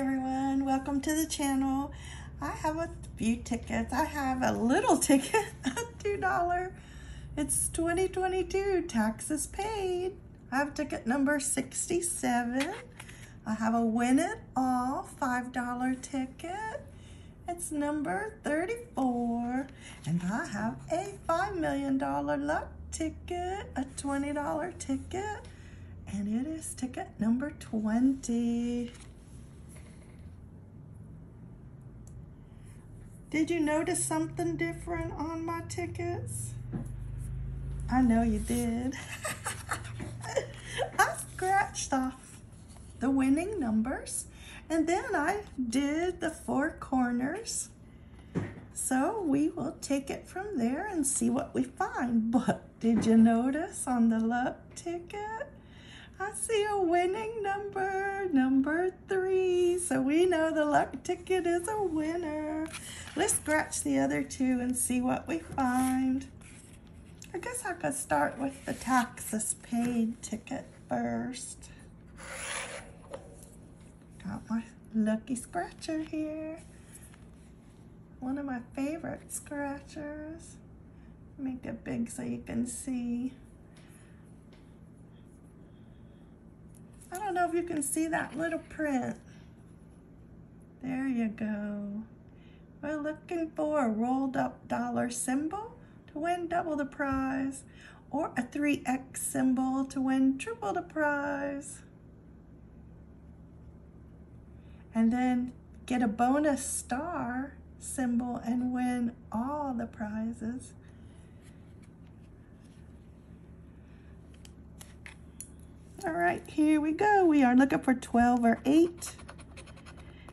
everyone, welcome to the channel. I have a few tickets. I have a little ticket, a $2. It's 2022, taxes paid. I have ticket number 67. I have a win it all $5 ticket. It's number 34. And I have a $5 million luck ticket, a $20 ticket. And it is ticket number 20. Did you notice something different on my tickets? I know you did. I scratched off the winning numbers and then I did the four corners. So we will take it from there and see what we find. But did you notice on the luck ticket? I see a winning number, number three. So we know the luck ticket is a winner. Let's scratch the other two and see what we find. I guess I could start with the taxes paid ticket first. Got my lucky scratcher here. One of my favorite scratchers. Make it big so you can see. I don't know if you can see that little print. There you go. We're looking for a rolled up dollar symbol to win double the prize or a 3X symbol to win triple the prize. And then get a bonus star symbol and win all the prizes. All right, here we go. We are looking for 12 or 8.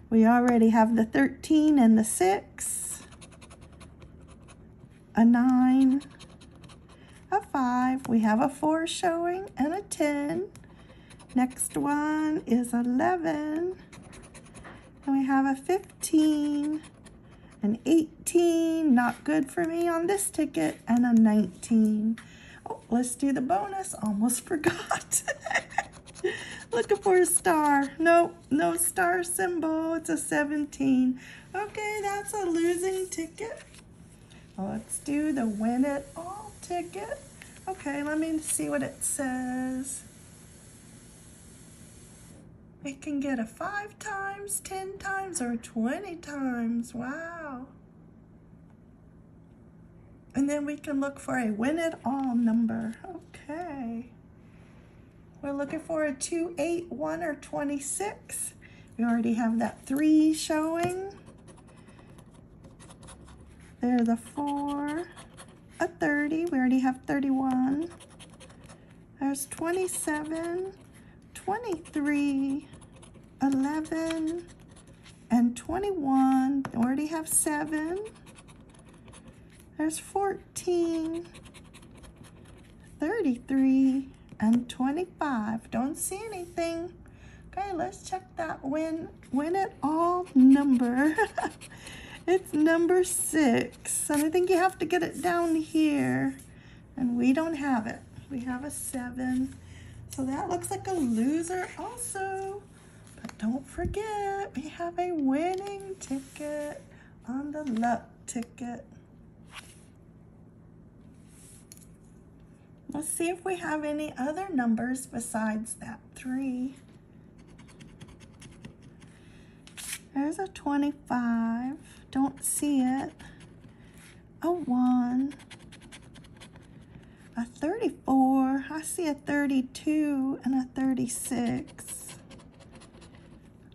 We already have the 13 and the 6, a 9, a 5. We have a 4 showing and a 10. Next one is 11. And we have a 15, an 18, not good for me on this ticket, and a 19. Oh, let's do the bonus. Almost forgot. Looking for a star. Nope, no star symbol. It's a 17. Okay, that's a losing ticket. Let's do the win it all ticket. Okay, let me see what it says. We can get a five times, 10 times, or 20 times. Wow. And then we can look for a win it all number. Okay. We're looking for a 2, 8, 1, or 26. We already have that 3 showing. There's a 4, a 30. We already have 31. There's 27, 23, 11, and 21. We already have 7. There's 14, 33, and 25. Don't see anything. Okay, let's check that win, win it all number. it's number six. And I think you have to get it down here. And we don't have it. We have a seven. So that looks like a loser also. But don't forget, we have a winning ticket on the luck ticket. Let's see if we have any other numbers besides that three. There's a 25. Don't see it. A 1. A 34. I see a 32 and a 36.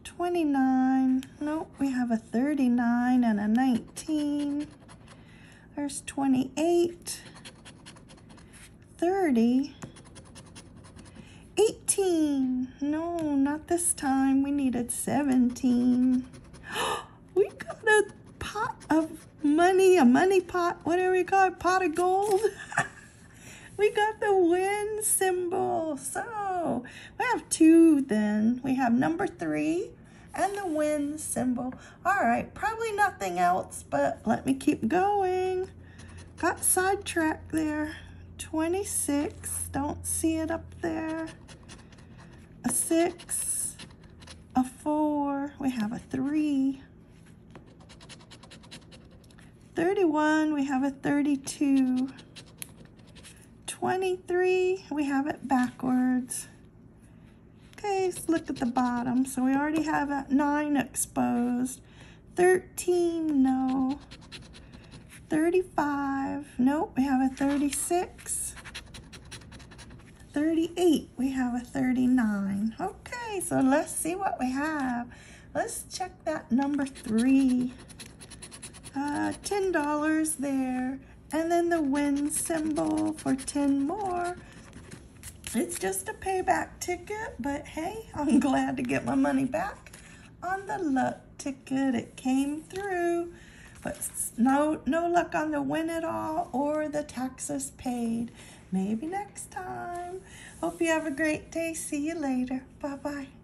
29. Nope, we have a 39 and a 19. There's 28. 30, 18. No, not this time. We needed 17. we got a pot of money, a money pot, whatever we call it, pot of gold. we got the win symbol. So we have two then. We have number three and the win symbol. All right, probably nothing else, but let me keep going. Got sidetracked there. 26, don't see it up there. A 6, a four, we have a three. 31, we have a 32. 23, we have it backwards. Okay, look at the bottom. So we already have a 9 exposed. 13, no. 35, nope, we have a 36. 38, we have a 39. Okay, so let's see what we have. Let's check that number 3. Uh, $10 there. And then the win symbol for 10 more. It's just a payback ticket, but hey, I'm glad to get my money back on the luck ticket. It came through, but no, no luck on the win at all or the taxes paid. Maybe next time. Hope you have a great day. See you later. Bye-bye.